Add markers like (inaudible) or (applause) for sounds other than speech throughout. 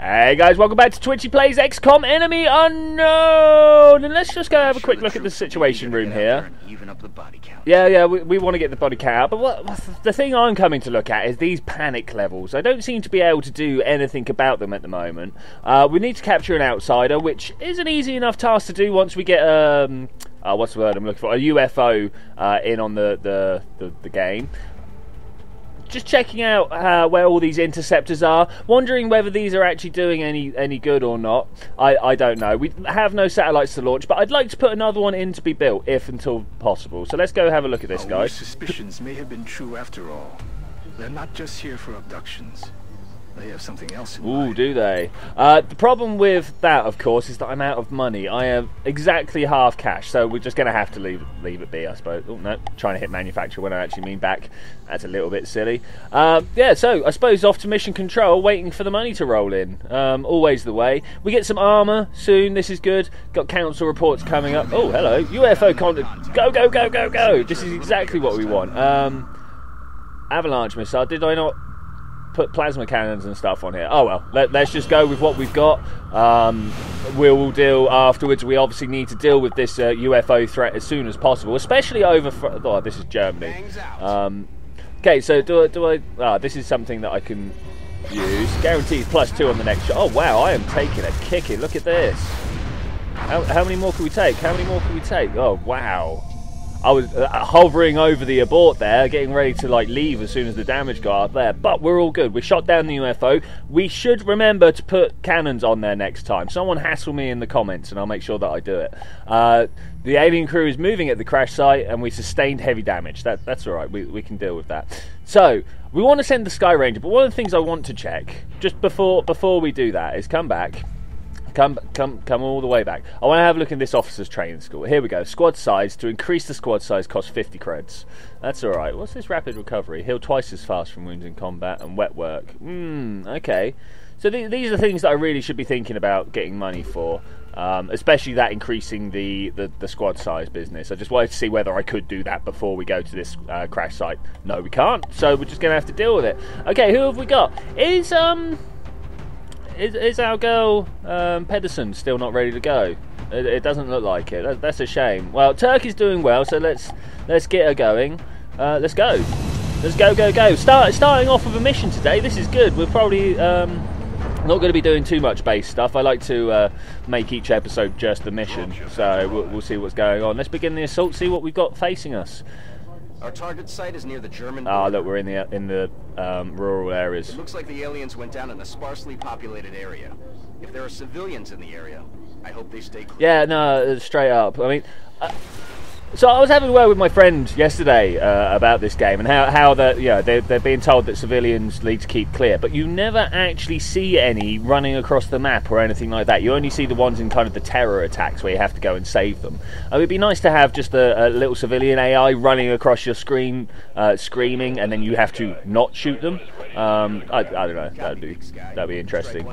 Hey guys, welcome back to Twitchi Plays XCOM Enemy Unknown! And let's just go have a quick look at the situation room here. Yeah, yeah, we, we want to get the body count out, but what, the thing I'm coming to look at is these panic levels. I don't seem to be able to do anything about them at the moment. Uh, we need to capture an outsider, which is an easy enough task to do once we get, um, uh, what's the word I'm looking for, a UFO uh, in on the, the, the, the game just checking out uh, where all these interceptors are, wondering whether these are actually doing any any good or not. I, I don't know. We have no satellites to launch, but I'd like to put another one in to be built, if until possible. So let's go have a look at this, Our guys. suspicions may have been true after all. They're not just here for abductions. They have something else in Ooh, do they? Uh, the problem with that, of course, is that I'm out of money. I have exactly half cash, so we're just going to have to leave leave it be, I suppose. Oh no, trying to hit manufacture when I actually mean back. That's a little bit silly. Um, yeah, so I suppose off to mission control, waiting for the money to roll in. Um, always the way. We get some armor soon. This is good. Got council reports coming up. Oh, hello, UFO contact. Go, go, go, go, go. This is exactly what we want. Um, avalanche missile. Did I not? Put plasma cannons and stuff on here. Oh well, let, us just go with what we've got. Um, we'll deal afterwards. We obviously need to deal with this uh, UFO threat as soon as possible, especially over. Oh, this is Germany. Um, okay, so do I? Do I? Ah, this is something that I can use. Guaranteed plus two on the next shot. Oh wow, I am taking a kicking. Look at this. How, how many more can we take? How many more can we take? Oh wow. I was uh, hovering over the abort there, getting ready to like leave as soon as the damage got up there. But we're all good. We shot down the UFO. We should remember to put cannons on there next time. Someone hassle me in the comments, and I'll make sure that I do it. Uh, the alien crew is moving at the crash site, and we sustained heavy damage. That, that's all right. We, we can deal with that. So we want to send the Sky Ranger, but one of the things I want to check just before before we do that is come back. Come, come, come all the way back. I want to have a look in this officer's training school. Here we go. Squad size. To increase the squad size costs 50 creds. That's alright. What's this rapid recovery? Heal twice as fast from wounds in combat and wet work. Hmm, okay. So th- these are things that I really should be thinking about getting money for. Um, especially that increasing the, the, the, squad size business. I just wanted to see whether I could do that before we go to this uh, crash site. No, we can't. So we're just going to have to deal with it. Okay, who have we got? Is, um is, is our girl um, Pedersen still not ready to go? It, it doesn't look like it. That, that's a shame. Well, Turkey's doing well, so let's let's get her going. Uh, let's go. Let's go, go, go. Start starting off with a mission today. This is good. We're probably um, not going to be doing too much base stuff. I like to uh, make each episode just a mission, so we'll, we'll see what's going on. Let's begin the assault. See what we've got facing us. Our target site is near the German. Ah, look, we're in the in the um, rural areas. It looks like the aliens went down in a sparsely populated area. If there are civilians in the area, I hope they stay clear. Yeah, no, straight up. I mean, uh, so I was having a word with my friend yesterday uh, about this game and how how that yeah they're, they're being told that civilians need to keep clear, but you never actually see any running across the map or anything like that. You only see the ones in kind of the terror attacks where you have to go and save them. Uh, it'd be nice to have just a, a little civilian AI running across your screen, uh, screaming, and then you have to not shoot them. Um, I, I don't know. That'd be that'd be interesting.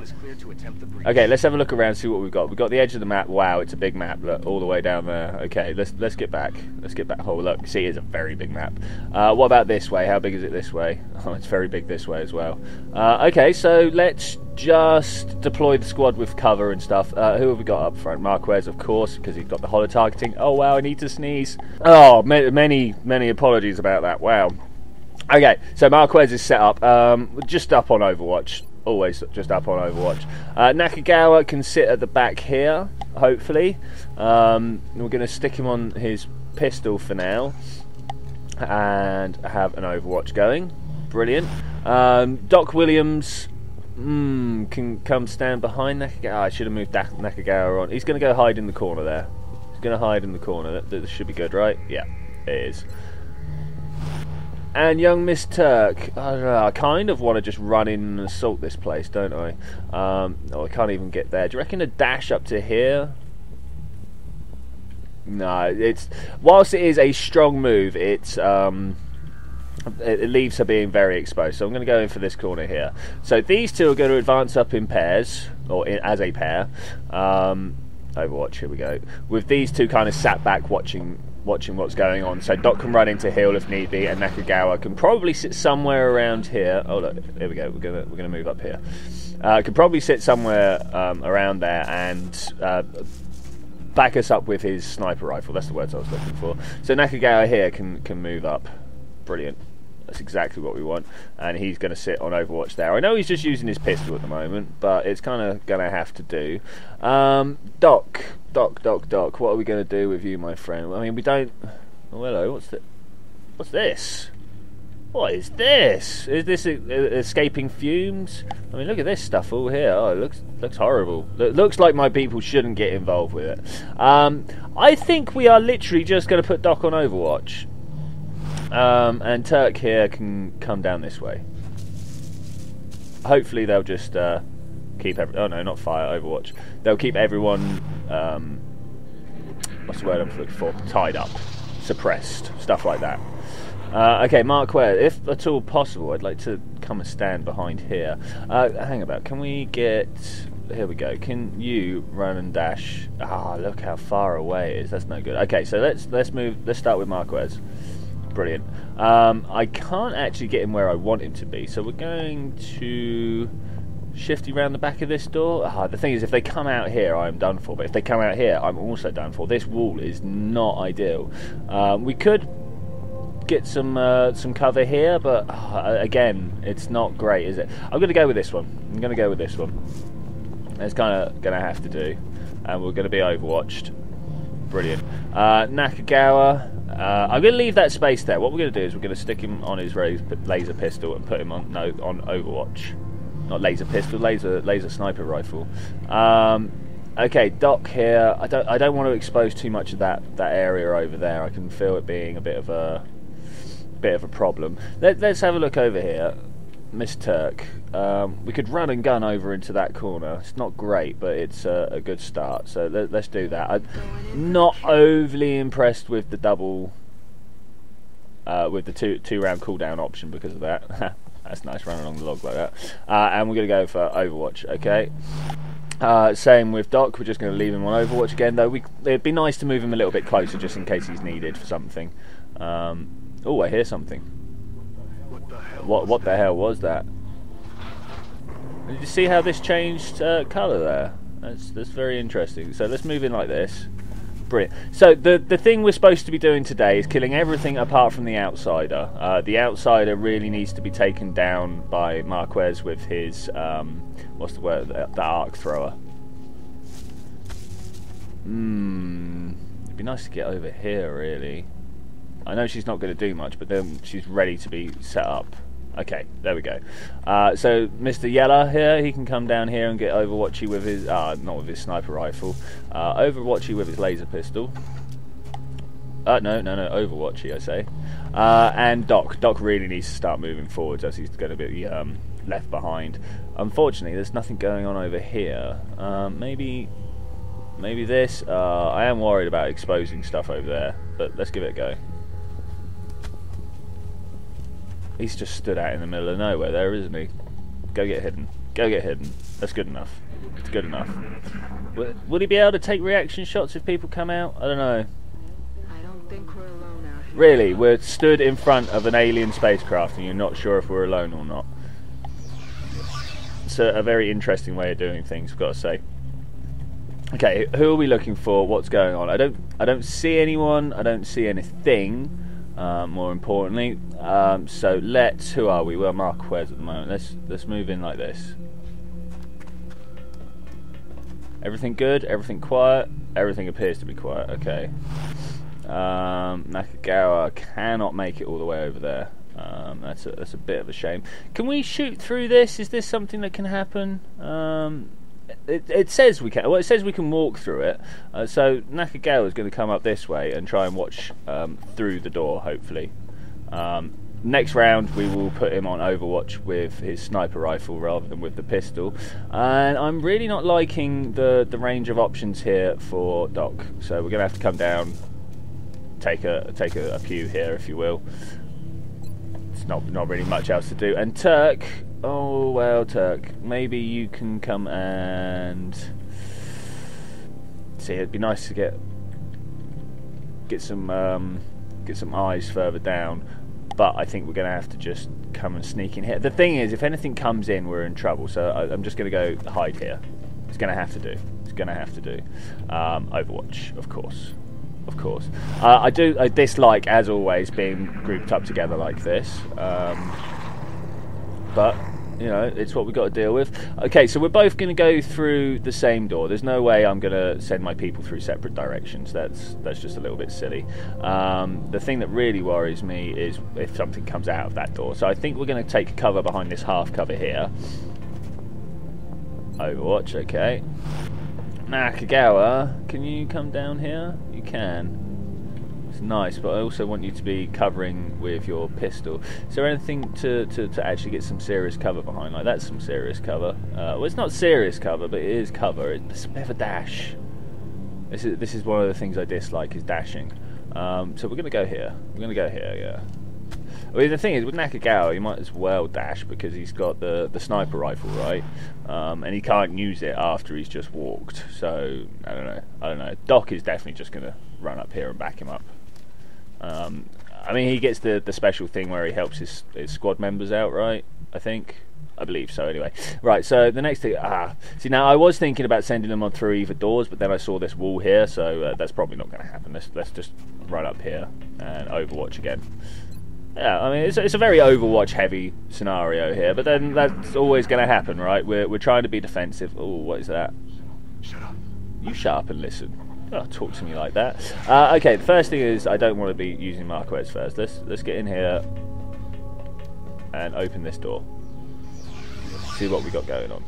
Okay, let's have a look around, see what we've got. We've got the edge of the map. Wow, it's a big map. Look, all the way down there. Okay, let's let's get back. Let's get back. Oh, look, see, it's a very big map. Uh, what about this way? How big is it this way? Oh, it's very big this way as well. Uh, okay, so let's just deploy the squad with cover and stuff. Uh, who have we got up front? Marquez, of course, because he's got the holo targeting. Oh, wow, I need to sneeze. Oh, ma- many, many apologies about that. Wow. Okay, so Marquez is set up, um, just up on Overwatch. Always just up on Overwatch. Uh, Nakagawa can sit at the back here, hopefully. Um, we're going to stick him on his pistol for now and have an Overwatch going. Brilliant. Um, Doc Williams mm, can come stand behind Nakagawa. I should have moved Nakagawa on. He's going to go hide in the corner there. He's going to hide in the corner. That, that should be good, right? Yeah, it is. And young Miss Turk, I, know, I kind of want to just run in and assault this place, don't I? Um, oh, I can't even get there. Do you reckon a dash up to here? No, it's whilst it is a strong move, it's um, it, it leaves her being very exposed. So I'm going to go in for this corner here. So these two are going to advance up in pairs or in, as a pair. Um, Overwatch, here we go. With these two kind of sat back watching watching what's going on. So Doc can run into Hill if need be, and Nakagawa can probably sit somewhere around here. Oh look, here we go. We're gonna we're gonna move up here. Uh, could probably sit somewhere um, around there and uh, back us up with his sniper rifle. That's the words I was looking for. So Nakagawa here can can move up. Brilliant. That's exactly what we want. And he's going to sit on Overwatch there. I know he's just using his pistol at the moment, but it's kind of going to have to do. Um, Doc, Doc, Doc, Doc. What are we going to do with you, my friend? I mean, we don't. Oh, hello. What's the? What's this? What is this? Is this escaping fumes? I mean, look at this stuff all here. Oh, it looks looks horrible. It looks like my people shouldn't get involved with it. Um, I think we are literally just going to put Doc on Overwatch. Um, and Turk here can come down this way. Hopefully they'll just uh, keep every- oh no, not fire, Overwatch. They'll keep everyone um, what's the word I'm looking for? Tied up, suppressed, stuff like that. Uh, okay, Mark if at all possible, I'd like to come and stand behind here. Uh, hang about, can we get... Here we go. Can you run and dash? Ah, look how far away it is. That's no good. Okay, so let's let's move. Let's start with Marquez. Brilliant. Um, I can't actually get him where I want him to be, so we're going to shifty around the back of this door. Ah, the thing is, if they come out here, I'm done for. But if they come out here, I'm also done for. This wall is not ideal. Um, we could get some uh, some cover here, but uh, again, it's not great, is it? I'm going to go with this one. I'm going to go with this one. It's kind of going to have to do, and we're going to be overwatched. Brilliant. Uh, Nakagawa. Uh, I'm going to leave that space there. What we're going to do is we're going to stick him on his laser pistol and put him on no on Overwatch, not laser pistol, laser laser sniper rifle. Um, okay, Doc here. I don't I don't want to expose too much of that that area over there. I can feel it being a bit of a bit of a problem. Let, us have a look over here. Miss Turk. Um, we could run and gun over into that corner. It's not great, but it's a, a good start. So let, us do that. I'm not overly impressed with the double, uh, with the two two round cooldown option because of that. (laughs) That's nice, running along the log like that. Uh, and we're to go for Overwatch, okay? Uh, same with Doc, we're just going to leave him on Overwatch again, though we, it'd be nice to move him a little bit closer just in case he's needed for something. Um, oh, I hear something. What what the hell was that? Did you see how this changed uh, colour there? That's, that's very interesting. So let's move in like this. Brilliant. So the the thing we're supposed to be doing today is killing everything apart from the outsider. Uh, the outsider really needs to be taken down by Marquez with his um, what's the word? The, the arc thrower. Hmm. It'd be nice to get over here, really. I know she's not going to do much, but then she's ready to be set up. Okay, there we go. Uh, so Mr. Yeller here, he can come down here and get Overwatchy with his, uh, not with his sniper rifle, uh, Overwatchy with his laser pistol. Uh, no, no, no, Overwatchy, I say. Uh, and Doc. Doc really needs to start moving forwards as he's going to be um, left behind. Unfortunately, there's nothing going on over here. Um, maybe, maybe this. Uh, I am worried about exposing stuff over there, but let's give it a go. He's just stood out in the middle of nowhere there, isn't he? Go get hidden. Go get hidden. That's good enough. It's good enough. Would he be able to take reaction shots if people come out? I don't know. I don't think we're alone out here. Really, we're stood in front of an alien spacecraft and you're not sure if we're alone or not. It's a, a very interesting way of doing things, I've got to say. Okay, who are we looking for? What's going on? I don't I don't see anyone, I don't see anything. Uh, more importantly. Um, so let's. Who are we? We're Marquez at the moment. Let's let's move in like this. Everything good? Everything quiet? Everything appears to be quiet. Okay. Um, Nakagawa cannot make it all the way over there. Um, that's a, that's a bit of a shame. Can we shoot through this? Is this something that can happen? Um, it, it says we can. Well, it says we can walk through it. Uh, so Nakagawa is going to come up this way and try and watch um, through the door. Hopefully, um, next round we will put him on Overwatch with his sniper rifle rather than with the pistol. And I'm really not liking the the range of options here for Doc. So we're going to have to come down, take a take a, a pew here, if you will. It's not not really much else to do. And Turk Oh well, Turk. Maybe you can come and see. It'd be nice to get get some um, get some eyes further down. but I think we're going to have to just come and sneak in here. The thing is, if anything comes in, we're in trouble. So I, am just going to go hide here. It's going to have to do. It's going to have to do. Um, Overwatch, of course. Of course. Uh, I do I dislike, as always, being grouped up together like this. Um, but you know, it's what we've got to deal with. Okay, so we're both going to go through the same door. There's no way I'm going to send my people through separate directions. That's that's just a little bit silly. Um, the thing that really worries me is if something comes out of that door. So I think we're going to take cover behind this half cover here. Overwatch, okay. Nakagawa, can you come down here? You can. It's nice, but I also want you to be covering with your pistol. Is there anything to, to, to actually get some serious cover behind? Like, that's some serious cover. Uh, well, it's not serious cover, but it is cover. It's a bit of a dash. This is, this is one of the things I dislike, is dashing. Um, so we're going to go here. We're going to go here, yeah. I mean, the thing is, with Nakagawa, you might as well dash because he's got the, the sniper rifle, right? Um, and he can't use it after he's just walked. So, I don't know. I don't know. Doc is definitely just going to run up here and back him up. Um, I mean, he gets the the special thing where he helps his, his squad members out, right? I think. I believe so, anyway. Right, so the next thing. Ah, see, now I was thinking about sending them on through either doors, but then I saw this wall here, so uh, that's probably not going to happen. Let's, let's just run up here and Overwatch again. Yeah, I mean, it's, it's a very Overwatch heavy scenario here, but then that's always going to happen, right? We're, we're trying to be defensive. Oh, what is that? Shut up. You shut up and listen. Oh, talk to me like that. Uh, okay, the first thing is I don't want to be using Marquez first. Let's let's get in here and open this door. See what we got going on.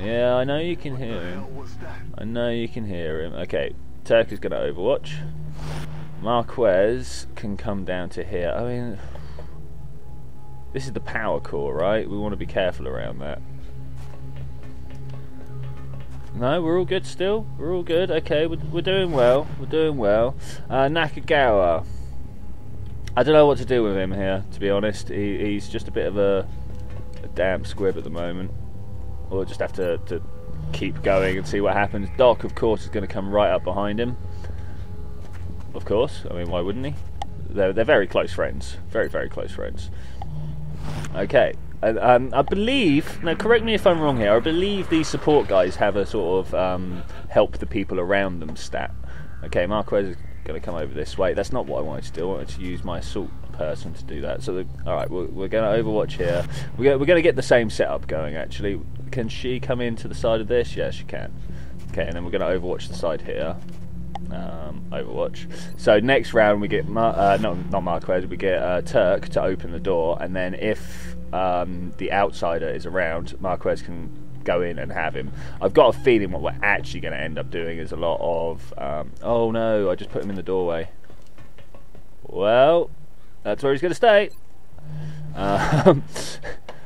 Yeah, I know you can hear him. I know you can hear him. Okay, Turk is going to overwatch. Marquez can come down to here. I mean, this is the power core, right? We want to be careful around that. No, we're all good still. We're all good. Okay, we're, we're doing well. We're doing well. Uh, Nakagawa. I don't know what to do with him here, to be honest. He, he's just a bit of a, a damn squib at the moment. We'll just have to, to keep going and see what happens. Doc, of course, is going to come right up behind him. Of course. I mean, why wouldn't he? They're, they're very close friends. Very, very close friends. Okay. Um, I believe, now correct me if I'm wrong here, I believe these support guys have a sort of um, help the people around them stat. Okay, Marquez is going to come over this way. That's not what I wanted to do. I wanted to use my assault person to do that. So, alright, we're, we're going to overwatch here. We're, going to get the same setup going, actually. Can she come into the side of this? Yeah, she can. Okay, and then we're going to overwatch the side here. Um, Overwatch. So next round we get Mar uh, not not Marquez, we get uh, Turk to open the door, and then if um, the outsider is around, Marquez can go in and have him. I've got a feeling what we're actually going to end up doing is a lot of, um, oh no, I just put him in the doorway. Well, that's where he's going to stay. Um, (laughs)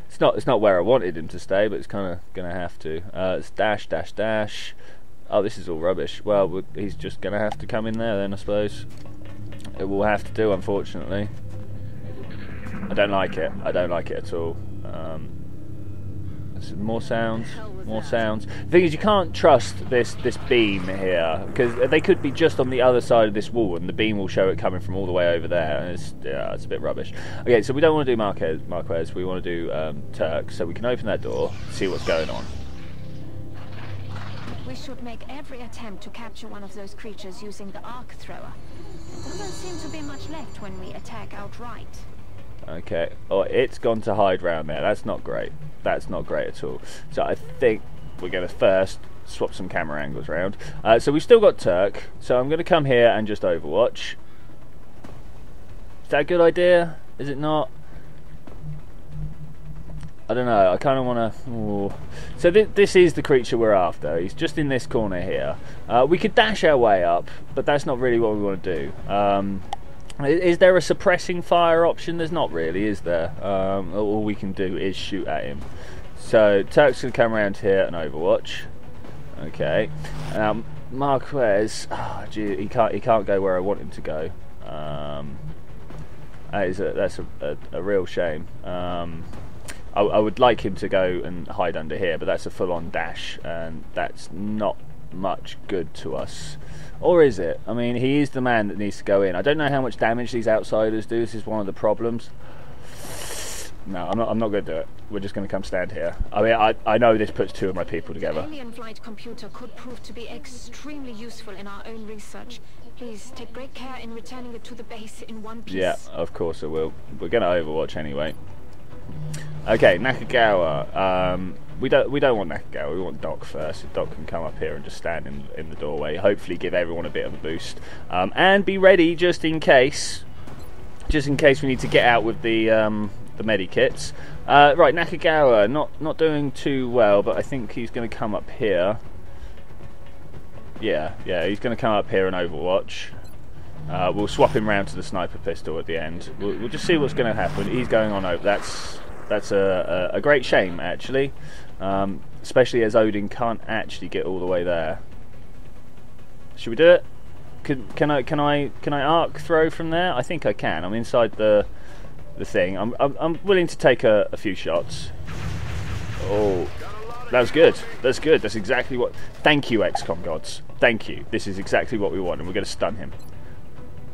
it's not it's not where I wanted him to stay, but it's kind of going to have to. Uh, it's dash dash dash. Oh, this is all rubbish. Well, he's just going to have to come in there then, I suppose. It will have to do, unfortunately. I don't like it. I don't like it at all. Um, more sounds, more sounds. The thing is, you can't trust this this beam here because they could be just on the other side of this wall, and the beam will show it coming from all the way over there. And it's yeah, it's a bit rubbish. Okay, so we don't want to do Marquez. Marquez. We want to do um, Turk. So we can open that door, see what's going on. We should make every attempt to capture one of those creatures using the arc thrower. Doesn't seem to be much left when we attack outright. Okay. Oh, it's gone to hide round there. That's not great. That's not great at all. So I think we're going to first swap some camera angles around. Uh, so we've still got Turk. So I'm going to come here and just overwatch. Is that a good idea? Is it not? I don't know. I kind of want to. So th this is the creature we're after. He's just in this corner here. Uh, we could dash our way up, but that's not really what we want to do. Um, is there a suppressing fire option? There's not really, is there? Um, all we can do is shoot at him. So Turk's gonna come around here and Overwatch. Okay. Now Marquez, oh, gee, he can't he can't go where I want him to go. Um, that is a, that's a, a, a real shame. Um, I, I, would like him to go and hide under here, but that's a full-on dash, and that's not much good to us. Or is it? I mean, he is the man that needs to go in. I don't know how much damage these outsiders do. This is one of the problems. No, I'm not. I'm not going to do it. We're just going to come stand here. I mean, I, I know this puts two of my people together. Alien flight computer could prove to be extremely useful in our own research. Please take great care in returning it to the base in one piece. Yeah, of course I will. We're going to Overwatch anyway. Okay, Nakagawa. Um, we don't we don't want Nakagawa. We want Doc first. Doc can come up here and just stand in in the doorway. Hopefully, give everyone a bit of a boost, um, and be ready just in case. Just in case we need to get out with the um, the medikits. Uh, right, Nakagawa, not not doing too well, but I think he's going to come up here. Yeah, yeah, he's going to come up here and Overwatch. Uh, we'll swap him round to the sniper pistol at the end. We'll, we'll just see what's going to happen. He's going on over. That's that's a, a, a great shame actually, um, especially as Odin can't actually get all the way there. Should we do it? Can, can I can I can I arc throw from there? I think I can. I'm inside the the thing. I'm I'm, I'm willing to take a, a few shots. Oh, that's good. That's good. That's exactly what. Thank you, XCOM gods. Thank you. This is exactly what we want, and we're going to stun him.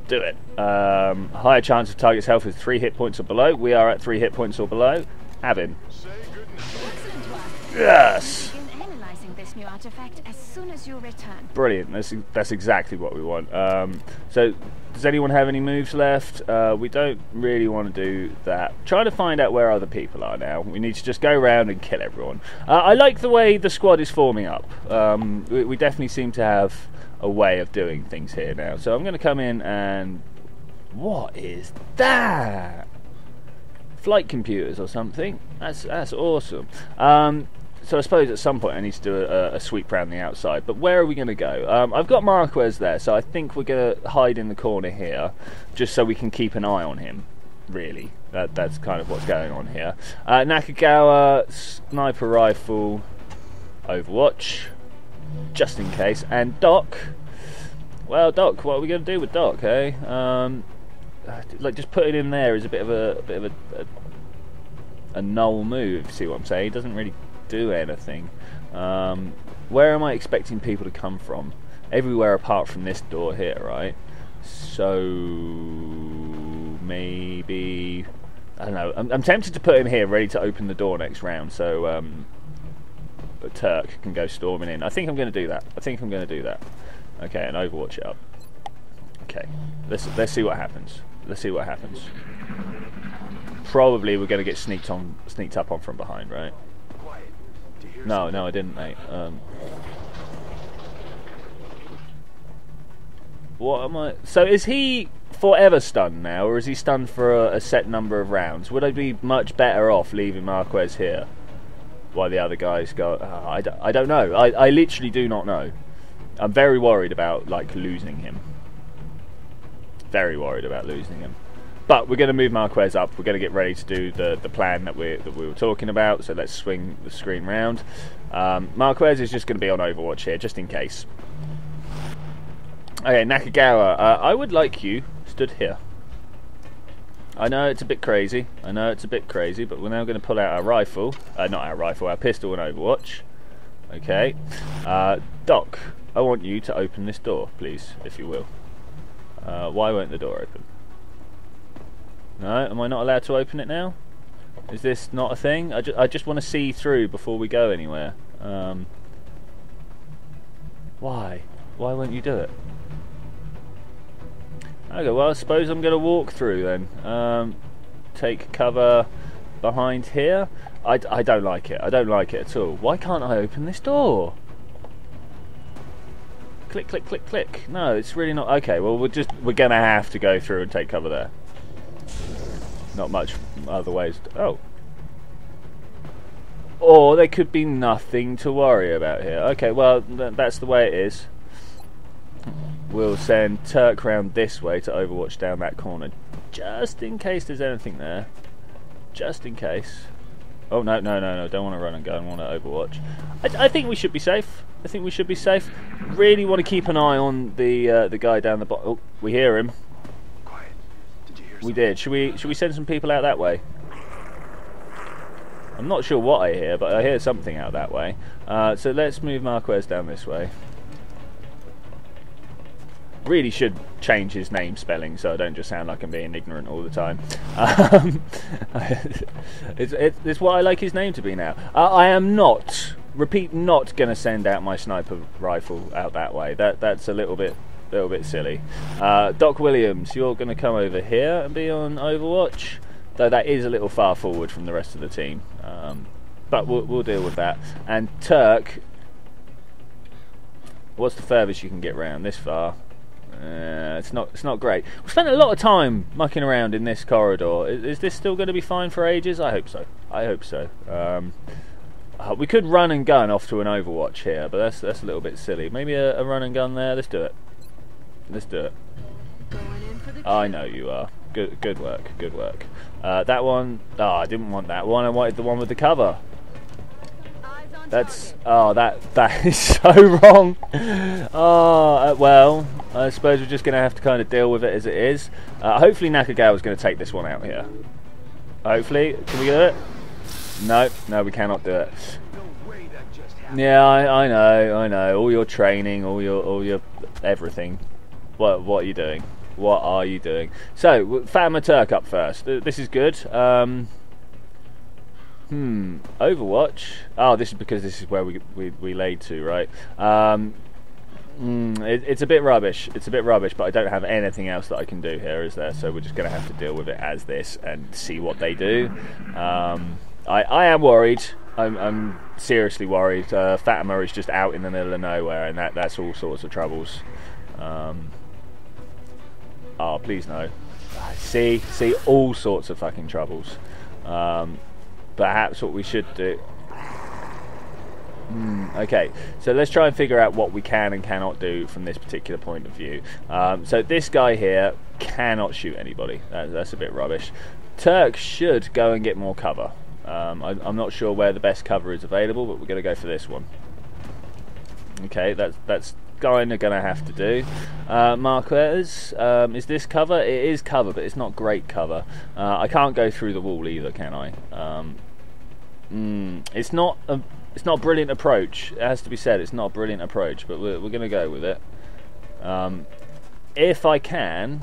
Do it. Um, higher chance of target's health is three hit points or below. We are at three hit points or below. Have him. Yes. Analyzing this new artifact as soon as you return. Brilliant. That's that's exactly what we want. Um, so, does anyone have any moves left? Uh, we don't really want to do that. Trying to find out where other people are now. We need to just go around and kill everyone. Uh, I like the way the squad is forming up. Um, we, we definitely seem to have a way of doing things here now. So I'm going to come in and what is that? Flight computers or something. That's that's awesome. Um, so I suppose at some point I need to do a, a sweep around the outside. But where are we going to go? Um, I've got Marquez there, so I think we're going to hide in the corner here, just so we can keep an eye on him. Really, that that's kind of what's going on here. Uh, Nakagawa sniper rifle, Overwatch, just in case, and Doc. Well, Doc, what are we going to do with Doc? Eh? Um, like just put it in there is a bit of a, a bit of a, a a null move. See what I'm saying? He doesn't really do anything. Um, where am I expecting people to come from? Everywhere apart from this door here, right? So maybe I don't know. I'm, I'm tempted to put him here, ready to open the door next round, so um, Turk can go storming in. I think I'm going to do that. I think I'm going to do that. Okay, and Overwatch it up. Okay, let's let's see what happens. Let's see what happens. Probably we're going to get sneaked on, sneaked up on from behind, right? No, no, I didn't, mate. Um, what am I? So is he forever stunned now, or is he stunned for a, a set number of rounds? Would I be much better off leaving Marquez here while the other guys go? Oh, I, don't, I don't know. I, I literally do not know. I'm very worried about like losing him. Very worried about losing him. But we're going to move Marquez up. We're going to get ready to do the, the plan that we that we were talking about. So let's swing the screen round. Um, Marquez is just going to be on Overwatch here, just in case. Okay, Nakagawa. Uh, I would like you stood here. I know it's a bit crazy. I know it's a bit crazy, but we're now going to pull out our rifle. Uh, not our rifle, our pistol and Overwatch. Okay. Uh, Doc, I want you to open this door, please, if you will. Uh, why won't the door open? No, am I not allowed to open it now? Is this not a thing? I, ju I just want to see through before we go anywhere. Um, why? Why won't you do it? Okay, well I suppose I'm going to walk through then. Um, take cover behind here. I, I don't like it. I don't like it at all. Why can't I open this door? Click, click, click, click. No, it's really not. Okay, well we're just we're gonna have to go through and take cover there. Not much other ways. To, oh. Or there could be nothing to worry about here. Okay, well th- that's the way it is. We'll send Turk round this way to Overwatch down that corner, just in case there's anything there. Just in case. Oh no no no no! Don't want to run and go. I want to Overwatch. I, I think we should be safe. I think we should be safe. Really want to keep an eye on the uh, the guy down the bottom. Oh, we hear him. Quiet. Did you hear We did. Should we should we send some people out that way? I'm not sure what I hear, but I hear something out that way. Uh, so let's move Marquez down this way. really should change his name spelling so I don't just sound like I'm being ignorant all the time. Um, (laughs) it's, it's, what I like his name to be now. Uh, I am not, repeat, not going to send out my sniper rifle out that way. That That's a little bit little bit silly. Uh, Doc Williams, you're going to come over here and be on Overwatch, though that is a little far forward from the rest of the team. Um, but we'll, we'll deal with that. And Turk, what's the furthest you can get round? This far? Uh, it's not. It's not great. We spent a lot of time mucking around in this corridor. Is, is this still going to be fine for ages? I hope so. I hope so. Um, uh, we could run and gun off to an Overwatch here, but that's that's a little bit silly. Maybe a, a run and gun there. Let's do it. Let's do it. I know you are. Good, good work. Good work. Uh, that one. Oh, I didn't want that one. I wanted the one with the cover. That's oh that that (laughs) is so wrong. Oh uh, well, I suppose we're just going to have to kind of deal with it as it is. Uh, hopefully Nakagawa is going to take this one out here. Hopefully, can we do it? No, no, we cannot do it. Yeah, I, I know, I know. All your training, all your all your everything. What what are you doing? What are you doing? So Fatima Turk up first. This is good. Um, Hmm. Overwatch. Oh, this is because this is where we we, we laid to, right? Um, mm, it, it's a bit rubbish. It's a bit rubbish, but I don't have anything else that I can do here, is there? So we're just going to have to deal with it as this and see what they do. Um, I I am worried. I'm, I'm seriously worried. Uh, Fatima is just out in the middle of nowhere, and that that's all sorts of troubles. Um, oh, please no. See, see all sorts of fucking troubles. Um, perhaps what we should do. Mm, okay, so let's try and figure out what we can and cannot do from this particular point of view. Um, so this guy here cannot shoot anybody. That, that's a bit rubbish. Turk should go and get more cover. Um, I, I'm not sure where the best cover is available, but we're going to go for this one. Okay, that's that's kind of going to have to do. Uh, Marquez, um, is this cover? It is cover, but it's not great cover. Uh, I can't go through the wall either, can I? Um, mm, it's not a it's not a brilliant approach. It has to be said, it's not a brilliant approach, but we're, we're going to go with it. Um, if I can,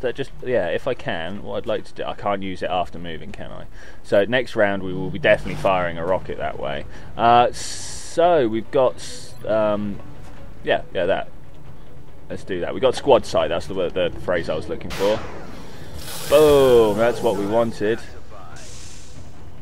that just yeah, if I can, what I'd like to do, I can't use it after moving, can I? So next round we will be definitely firing a rocket that way. Uh, so we've got um, yeah, yeah, that. Let's do that. We got squad sight. That's the word, the phrase I was looking for. Boom. That's what we wanted.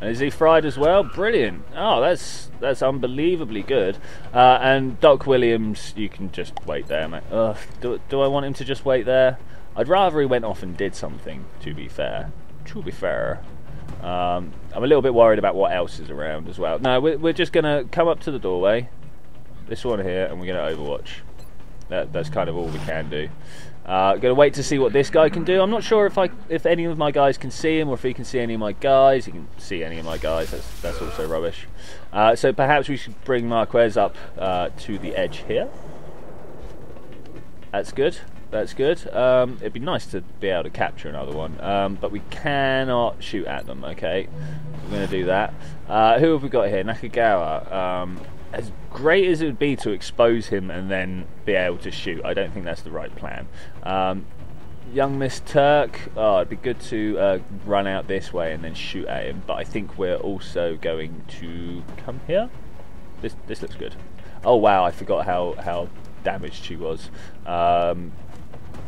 And is he fried as well? Brilliant. Oh, that's that's unbelievably good. Uh, and Doc Williams, you can just wait there, mate. Ugh, do, do I want him to just wait there? I'd rather he went off and did something, to be fair. To be fair. Um, I'm a little bit worried about what else is around as well. No, we're, we're just going to come up to the doorway this one here, and we're going to Overwatch. That, that's kind of all we can do. Uh, going to wait to see what this guy can do. I'm not sure if I, if any of my guys can see him, or if he can see any of my guys. He can see any of my guys. That's that's also rubbish. Uh, so perhaps we should bring Marquez up uh, to the edge here. That's good. That's good. Um, it'd be nice to be able to capture another one, um, but we cannot shoot at them. Okay, we're going to do that. Uh, who have we got here? Nakagawa. Um, as great as it would be to expose him and then be able to shoot, I don't think that's the right plan. Um, young Miss Turk, oh, it'd be good to uh, run out this way and then shoot at him, but I think we're also going to come here. This this looks good. Oh wow, I forgot how, how damaged she was. Um,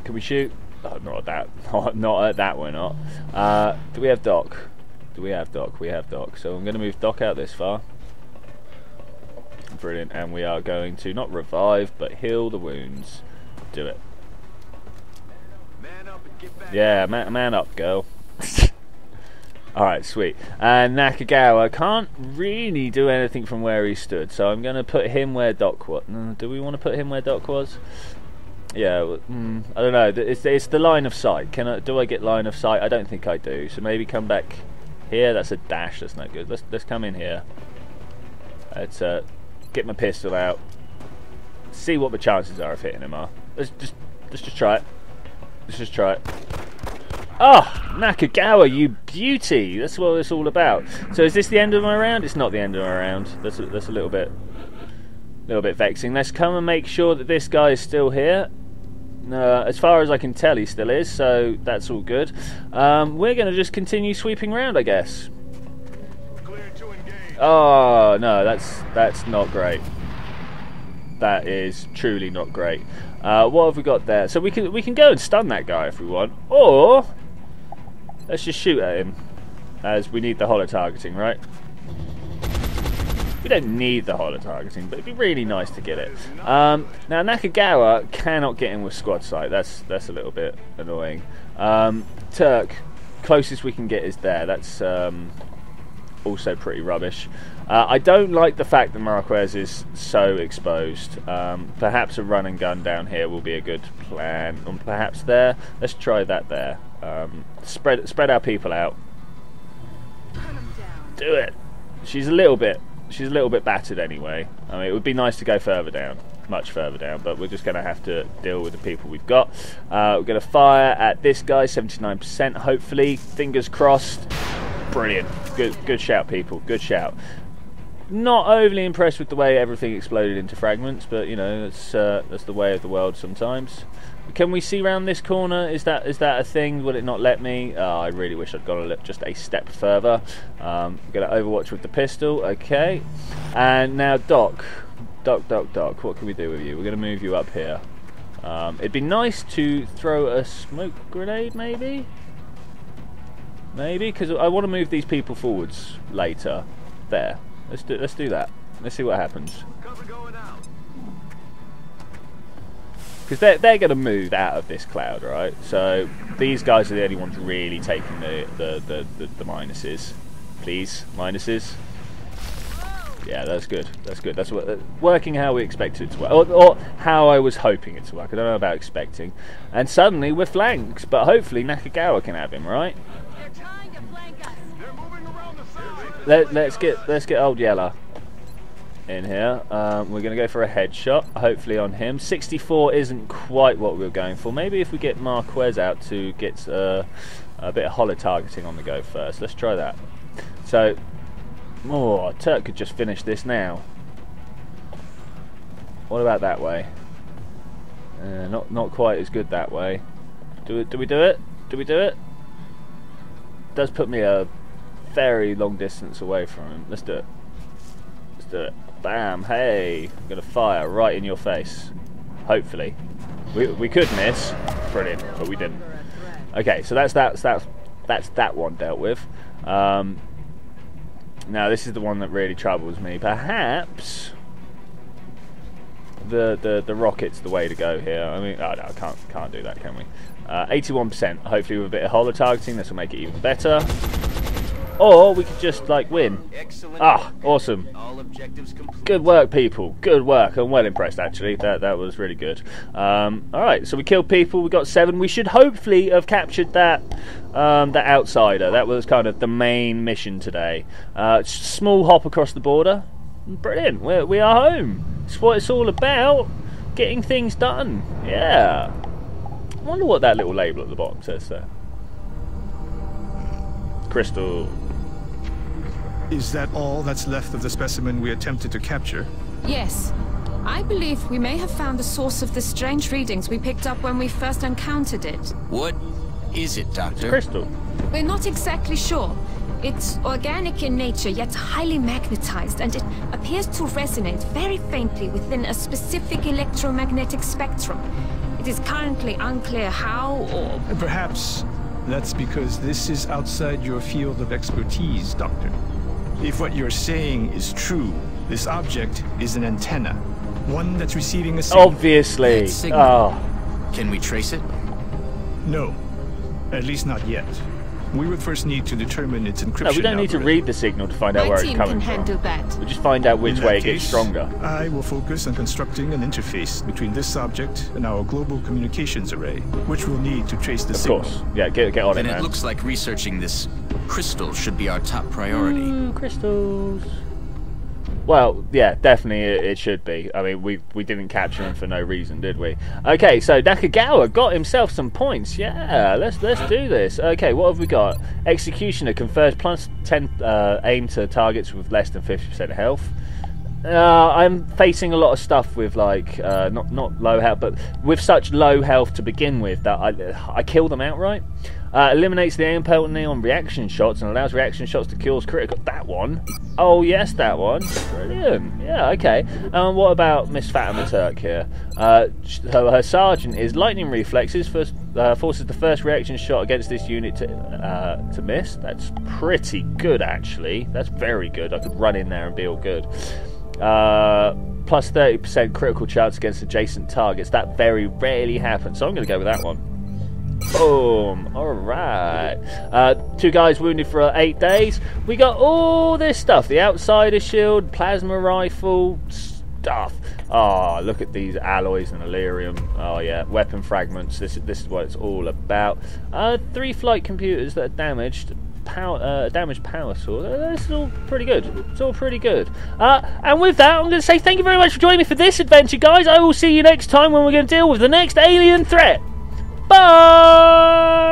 can we shoot? Oh, not at that. (laughs) Not, not at that. We're not. Uh, do we have Doc? Do we have Doc? We have Doc. So I'm going to move Doc out this far. Brilliant. And we are going to not revive, but heal the wounds. Do it. yeah, man, man up, girl. (laughs) Alright, sweet. And Nakagawa can't really do anything from where he stood, so I'm going to put him where Doc was. do we want to put him where Doc was? Yeah, mm, I don't know. It's, it's the line of sight. Can I, do I get line of sight? I don't think I do. So maybe come back here. That's a dash. That's no good. Let's let's come in here. Let's uh, get my pistol out, see what the chances are of hitting him are. Let's just let's just try it. Let's just try it. Oh, Nakagawa, you beauty! That's what it's all about. So is this the end of my round? It's not the end of my round. That's a, that's a little bit, little bit vexing. Let's come and make sure that this guy is still here. Uh, as far as I can tell, he still is, so that's all good. Um, we're going to just continue sweeping round, I guess. Oh no, that's that's not great. That is truly not great. Uh, what have we got there? So we can we can go and stun that guy if we want, or let's just shoot at him, as we need the holo targeting, right? We don't need the holo targeting, but it'd be really nice to get it. Um, now Nakagawa cannot get in with squad sight. That's that's a little bit annoying. Um, Turk, closest we can get is there. That's um, also pretty rubbish. Uh, I don't like the fact that Marquez is so exposed. Um, perhaps a run and gun down here will be a good plan. And perhaps there. Let's try that there. Um, spread spread our people out. Do it. She's a little bit. She's a little bit battered anyway. I mean, it would be nice to go further down, much further down, but we're just going to have to deal with the people we've got. Uh, we're going to fire at this guy, 79%. Hopefully, fingers crossed. Brilliant. Good, good shout, people. Good shout. Not overly impressed with the way everything exploded into fragments, but you know that's uh, that's the way of the world sometimes. Can we see round this corner? Is that is that a thing? Will it not let me? Oh, I really wish I'd gone a just a step further. Um, going to overwatch with the pistol. Okay, and now Doc, Doc, Doc, Doc. What can we do with you? We're going to move you up here. Um, it'd be nice to throw a smoke grenade, maybe. Maybe because I want to move these people forwards later. There. Let's do let's do that. Let's see what happens. Because they're, they're going to move out of this cloud, right? So these guys are the only ones really taking the, the, the, the, the minuses. Please, minuses. Yeah, that's good. That's good. That's what, uh, working how we expected it to work, or, or, how I was hoping it to work. I don't know about expecting. And suddenly we're flanked, but hopefully Nakagawa can have him, right? Let, us get let's get old Yeller in here. Um, we're going to go for a headshot, hopefully on him. 64 isn't quite what we are going for. Maybe if we get Marquez out to get uh, a bit of holo targeting on the go first. Let's try that. So, oh, Turk could just finish this now. What about that way? Uh, not not quite as good that way. Do it? Do we do it? Do we do it? Does put me a very long distance away from him. Let's do it. Let's do it. Bam, hey. I'm going to fire right in your face. Hopefully. We, we could miss. Brilliant, but we didn't. Okay, so that's that, that's, that's that one dealt with. Um, now, this is the one that really troubles me. Perhaps the, the, the rocket's the way to go here. I mean, oh no, can't, can't do that, can we? 81%. Uh, Hopefully with a bit of holo targeting, this will make it even better. Or we could just like win. Excellent Ah, work. awesome. All objectives complete. Good work, people. Good work. I'm well impressed, actually. That that was really good. Um, all right, so we killed people. We got seven. We should hopefully have captured that um, that outsider. That was kind of the main mission today. Uh, small hop across the border. Brilliant. We're, we are home. It's what it's all about. Getting things done. Yeah. I wonder what that little label at the bottom says there. Crystal. Is that all that's left of the specimen we attempted to capture? Yes. I believe we may have found the source of the strange readings we picked up when we first encountered it. What is it, Doctor? Crystal. We're not exactly sure. It's organic in nature, yet highly magnetized, and it appears to resonate very faintly within a specific electromagnetic spectrum. It is currently unclear how or... Perhaps that's because this is outside your field of expertise, Doctor. If what you're saying is true, this object is an antenna. One that's receiving a signal. Obviously. Signal. Oh. Can we trace it? No. At least not yet. We would first need to determine its encryption No, we don't need to read the signal to find out My where it's team coming can from. handle that. We just find out which way that it gets stronger. I will focus on constructing an interface between this object and our global communications array, which we'll need to trace the Of signal. course. Yeah, get, get on Then it, it looks like researching this crystal should be our top priority. Ooh, crystals. Well, yeah, definitely it, it should be. I mean, we we didn't capture him for no reason, did we? Okay, so Nakagawa got himself some points. Yeah, let's let's do this. Okay, what have we got? Executioner confers plus ten uh, aim to targets with less than fifty percent health. Uh, I'm facing a lot of stuff with like uh, not not low health, but with such low health to begin with that I I kill them outright. Uh, eliminates the aim penalty on reaction shots and allows reaction shots to kills critical. That one. Oh yes, that one. Brilliant. Yeah. Okay. Um, what about Miss Fatima Turk here? Uh, her, her sergeant is lightning reflexes. First, uh, forces the first reaction shot against this unit to uh, to miss. That's pretty good actually. That's very good. I could run in there and be all good. Uh, plus 30% critical chance against adjacent targets. That very rarely happens, so I'm going to go with that one. Boom. Alright. Uh, two guys wounded for eight days. We got all this stuff. The outsider shield, plasma rifle, stuff. Oh, look at these alloys and Elerium. Oh yeah, weapon fragments. This, this is what it's all about. Uh, three flight computers that are damaged power, uh, damaged power source. Uh, this is all pretty good. It's all pretty good. Uh, and with that, I'm going to say thank you very much for joining me for this adventure, guys. I will see you next time when we're going to deal with the next alien threat. Bye!